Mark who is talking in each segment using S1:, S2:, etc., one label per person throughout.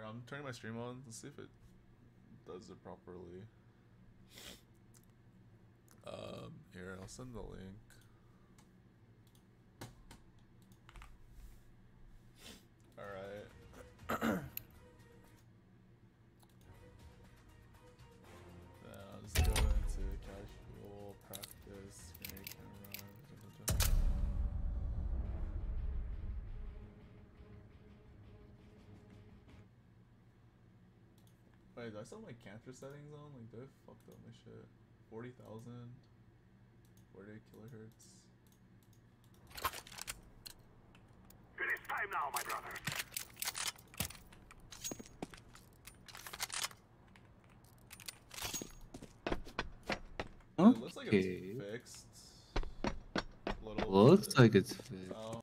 S1: Here, I'm turning my stream on. Let's see if it does it properly. Um, here, I'll send the link. Wait, do I still have my cancer settings on? Like, do I fucked up my shit? 40,000? 48 kilohertz?
S2: It is time now, my brother.
S1: It looks like it's fixed. Little
S3: Looks
S1: bit.
S3: like it's fixed.
S1: Oh.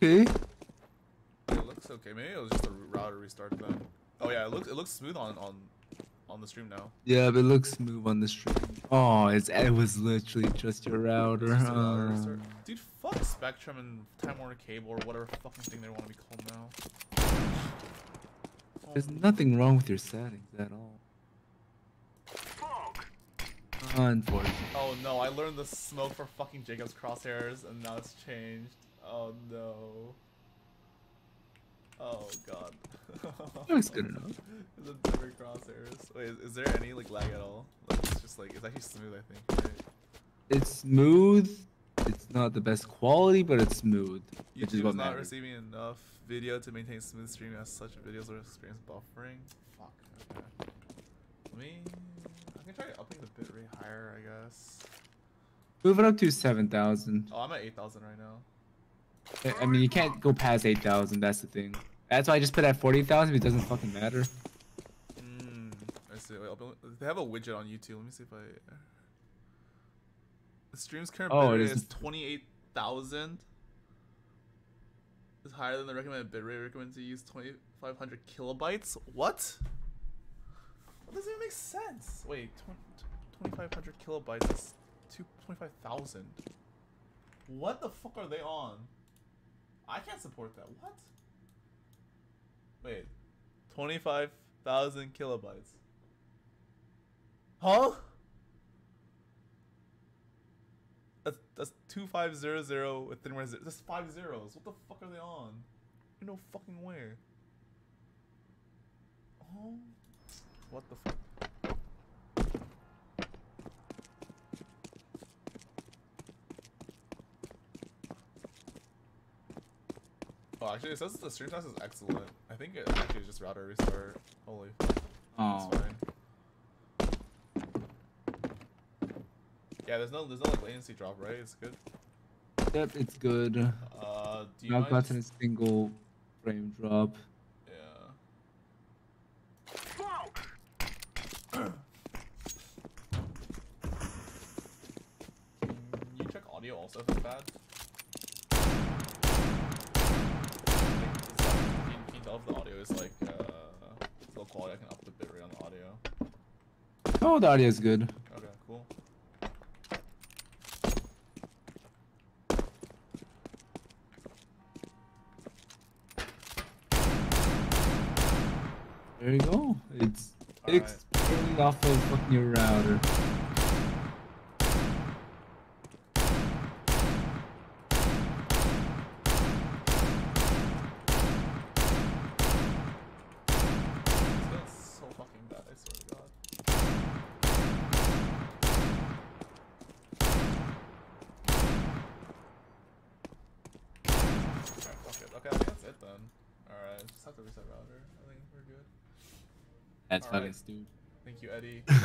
S3: Okay.
S1: It looks okay. Maybe it was just a router restart then. Oh yeah, it looks it looks smooth on on on the stream now.
S3: Yeah, but it looks smooth on the stream. Oh, it's it was literally just your router.
S1: Just router
S3: huh?
S1: Dude, fuck Spectrum and Time Warner Cable or whatever fucking thing they want to be called now.
S3: There's
S1: Holy-
S3: nothing wrong with your settings at all.
S2: Smoke.
S3: Unfortunately.
S1: Oh no, I learned the smoke for fucking Jacob's crosshairs and now it's changed. Oh no. Oh god.
S3: Looks good enough.
S1: It's a crosshairs. Wait, is, is there any like lag at all? Like it's just like it's actually smooth I think, right?
S3: It's smooth. It's not the best quality, but it's smooth. Which is
S1: YouTube not
S3: matters.
S1: receiving enough video to maintain smooth streaming as such videos will experience buffering. Fuck. Okay. Let me. I can try upping the bitrate higher, I guess.
S3: Move it up to 7,000.
S1: Oh, I'm at 8,000 right now.
S3: I- mean, you can't go past 8,000. That's the thing. That's why I just put at 40,000. It doesn't fucking matter.
S1: Mm, I see. Wait, they have a widget on YouTube. Let me see if I. The stream's current
S3: Oh, it
S1: bitrate
S3: is-
S1: is 28,000. Is higher than the recommended bitrate. Recommended to use 2,500 kilobytes. What? What doesn't even make sense? Wait, 2,500 kilobytes is two- 25,000. What the fuck are they on? I can't support that. What? Wait, 25,000 kilobytes. Huh? That's that's 2500 with thin res- That's five zeros. What the fuck are they on? Ain't no fucking way. Oh. What the fuck? Oh, actually, it says the stream test is excellent. I think it actually just router restart. Holy.
S3: Oh.
S1: Yeah, there's no there's no like latency drop, right? It's good.
S3: Yep, it's good.
S1: Uh, do you
S3: Not gotten a
S1: just-
S3: single frame drop.
S1: Yeah. You check audio also if it's bad. Like, is that- can, you- can you tell if the audio is like uh, low quality? I can up the bitrate on the audio.
S3: Oh, the audio is good.
S1: Okay, cool.
S3: There you go. It's
S1: Alright.
S3: fixed purely off of fucking your router.
S1: This is so fucking bad. I swear to God. Alright, fuck it. Okay, I think that's it then. Alright, just have to reset router. I think we're good.
S3: That's
S1: Alright.
S3: fucking stupid.
S1: Thank you, Eddie.